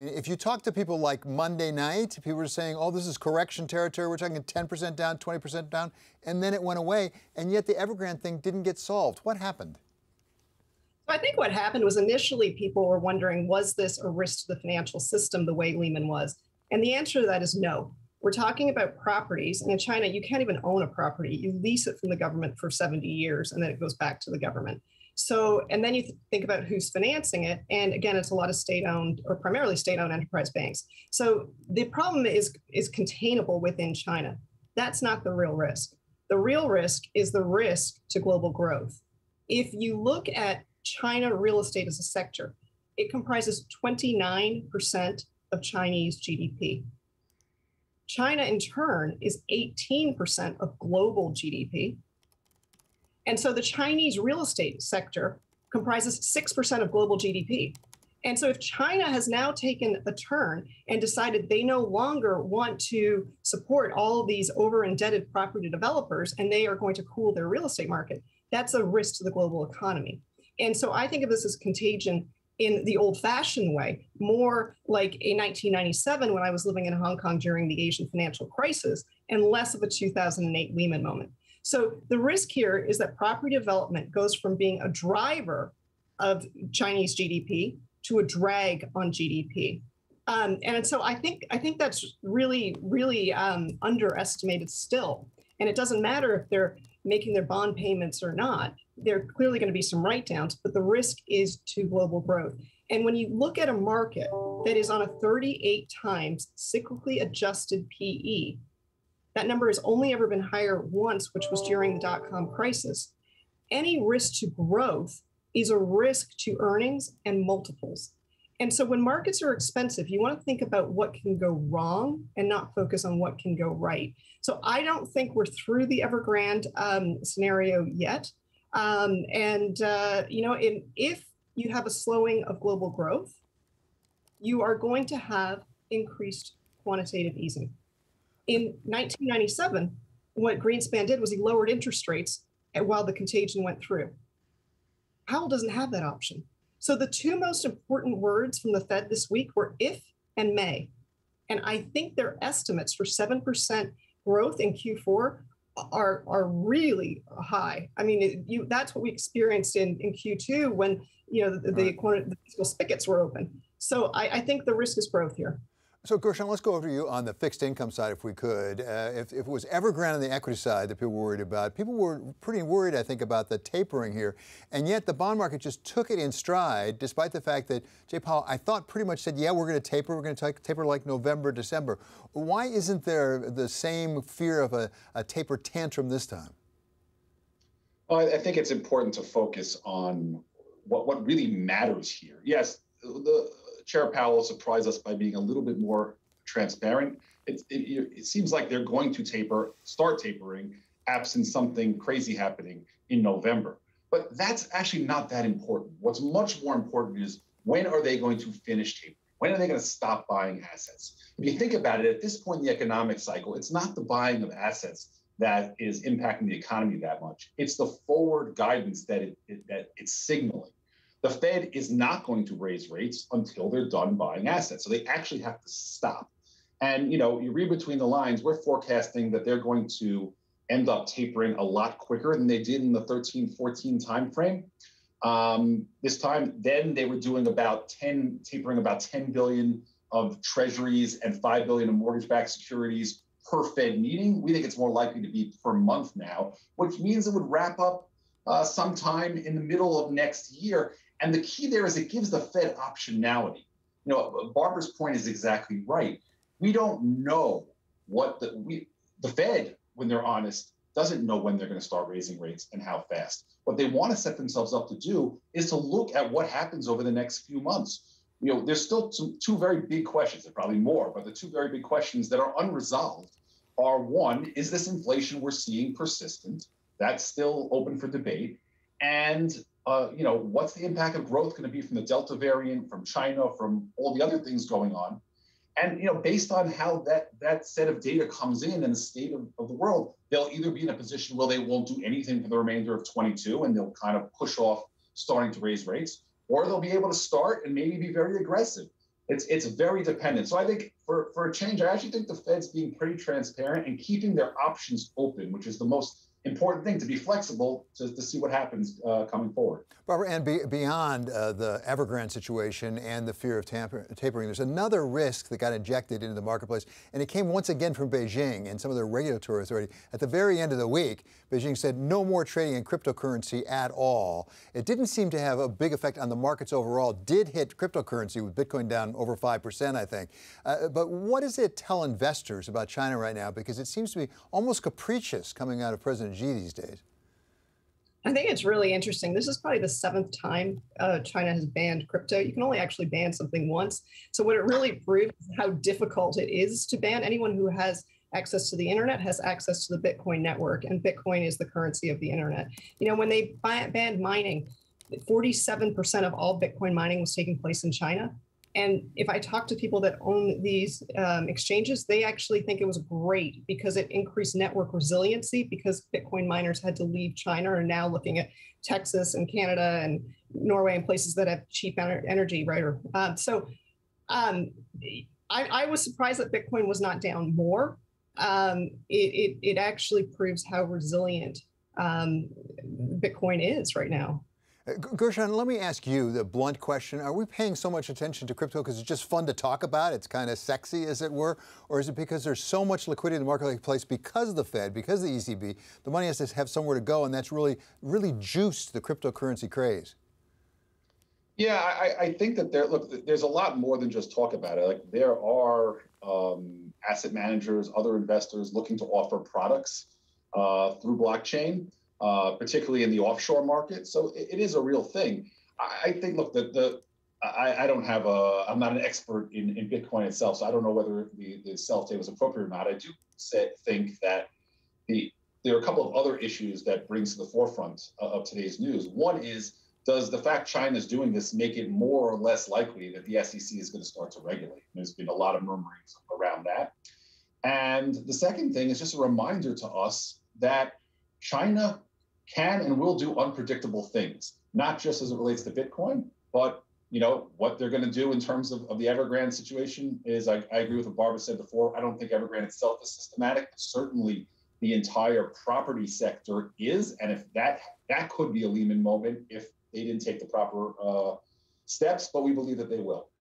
If you talk to people like Monday night, people were saying, oh, this is correction territory. We're talking 10% down, 20% down. And then it went away. And yet the Evergrande thing didn't get solved. What happened? I think what happened was initially people were wondering, was this a risk to the financial system the way Lehman was? And the answer to that is no. We're talking about properties. And in China, you can't even own a property. You lease it from the government for 70 years and then it goes back to the government. So, and then you th- think about who's financing it. And again, it's a lot of state owned or primarily state owned enterprise banks. So the problem is, is containable within China. That's not the real risk. The real risk is the risk to global growth. If you look at China real estate as a sector, it comprises 29% of Chinese GDP. China, in turn, is 18% of global GDP and so the Chinese real estate sector comprises 6% of global GDP. And so if China has now taken a turn and decided they no longer want to support all of these over indebted property developers and they are going to cool their real estate market, that's a risk to the global economy. And so I think of this as contagion in the old fashioned way, more like a 1997 when I was living in Hong Kong during the Asian financial crisis, and less of a 2008 Lehman moment. So the risk here is that property development goes from being a driver of Chinese GDP to a drag on GDP. Um, and so I think I think that's really really um, underestimated still. And it doesn't matter if they're making their bond payments or not. There are clearly going to be some write downs, but the risk is to global growth. And when you look at a market that is on a 38 times cyclically adjusted PE, that number has only ever been higher once, which was during the dot com crisis. Any risk to growth is a risk to earnings and multiples. And so when markets are expensive, you want to think about what can go wrong and not focus on what can go right. So I don't think we're through the Evergrande um, scenario yet. Um, and, uh, you know, in, if you have a slowing of global growth, you are going to have increased quantitative easing in 1997, what Greenspan did was he lowered interest rates while the contagion went through. Powell doesn't have that option. So the two most important words from the Fed this week were if and may. And I think their estimates for 7% growth in Q4 are, are really high. I mean, it, you, that's what we experienced in, in Q2 when you know the, the, right. the fiscal spigots were open. So I, I think the risk is growth here. So, Gershon, let's go over to you on the fixed income side, if we could. Uh, if, if, it was Evergrande on the equity side that people were worried about, people were pretty worried, I think, about the tapering here. And yet the bond market just took it in stride, despite the fact that Jay Powell, I thought, pretty much said, yeah, we're going to taper. We're going to taper like November, December. Why isn't there the same fear of a, a taper tantrum this time? Well, I think it's important to focus on what, what really matters here. Yes, the Chair Powell surprised us by being a little bit more transparent. It, it, it, seems like they're going to taper, start tapering, absent something crazy happening in November. But that's actually not that important. What's much more important is when are they going to finish tapering? When are they going to stop buying assets? If you think about it, at this point in the economic cycle, it's not the buying of assets that is impacting the economy that much. It's the forward guidance that it, it that it's signaling the Fed is not going to raise rates until they're done buying assets. So they actually have to stop. And you know, you read between the lines, we're forecasting that they're going to end up tapering a lot quicker than they did in the 13, 14 timeframe. Um, this time, then they were doing about 10, tapering about 10 billion of treasuries and 5 billion of mortgage-backed securities per Fed meeting. We think it's more likely to be per month now, which means it would wrap up uh, sometime in the middle of next year. And the key there is it gives the Fed optionality. You know, Barbara's point is exactly right. We don't know what the we the Fed, when they're honest, doesn't know when they're going to start raising rates and how fast. What they want to set themselves up to do is to look at what happens over the next few months. You know, there's still two, two very big questions, and probably more, but the two very big questions that are unresolved are one, is this inflation we're seeing persistent? That's still open for debate. And uh, you know, what's the impact of growth going to be from the Delta variant, from China, from all the other things going on? And you know, based on how that that set of data comes in and the state of, of the world, they'll either be in a position where they won't do anything for the remainder of 22 and they'll kind of push off starting to raise rates, or they'll be able to start and maybe be very aggressive. It's it's very dependent. So I think for for a change, I actually think the Fed's being pretty transparent and keeping their options open, which is the most important thing to be flexible to, to see what happens uh, coming forward. Barbara, and be, beyond uh, the Evergrande situation and the fear of tamper, tapering, there's another risk that got injected into the marketplace, and it came once again from Beijing and some of the regulatory authority. At the very end of the week, Beijing said no more trading in cryptocurrency at all. It didn't seem to have a big effect on the markets overall. Did hit cryptocurrency with Bitcoin down over 5%, I think. Uh, but what does it tell investors about China right now? Because it seems to be almost capricious coming out of President Xi these days. I think it's really interesting. This is probably the seventh time uh, China has banned crypto. You can only actually ban something once. So, what it really proves is how difficult it is to ban. Anyone who has access to the internet has access to the Bitcoin network, and Bitcoin is the currency of the internet. You know, when they banned mining, 47% of all Bitcoin mining was taking place in China. And if I talk to people that own these um, exchanges, they actually think it was great because it increased network resiliency because Bitcoin miners had to leave China and now looking at Texas and Canada and Norway and places that have cheap energy, right? Or, um, so um, I, I, was surprised that Bitcoin was not down more. Um, it, it, it, actually proves how resilient um, Bitcoin is right now. Gershon, let me ask you the blunt question. Are we paying so much attention to crypto because it's just fun to talk about? It's kind of sexy, as it were? Or is it because there's so much liquidity in the marketplace because of the Fed, because of the ECB, the money has to have somewhere to go, and that's really, really juiced the cryptocurrency craze? Yeah, I, I think that there, look, there's a lot more than just talk about it. Like there are um, asset managers, other investors looking to offer products uh, through blockchain uh, particularly in the offshore market. So it, it is a real thing. I, think, look, the, the I, I, don't have a, I'm not an expert in, in Bitcoin itself, so I don't know whether the, the self date was appropriate or not. I do say, think that the there are a couple of other issues that brings to the forefront of today's news. One is, does the fact China is doing this make it more or less likely that the SEC is going to start to regulate? There's been a lot of murmurings around that. And the second thing is just a reminder to us that China can and will do unpredictable things, not just as it relates to Bitcoin, but you know what they're going to do in terms of, of the Evergrande situation is I, I agree with what Barbara said before. I don't think Evergrande itself is systematic. Certainly, the entire property sector is, and if that that could be a Lehman moment if they didn't take the proper uh, steps, but we believe that they will.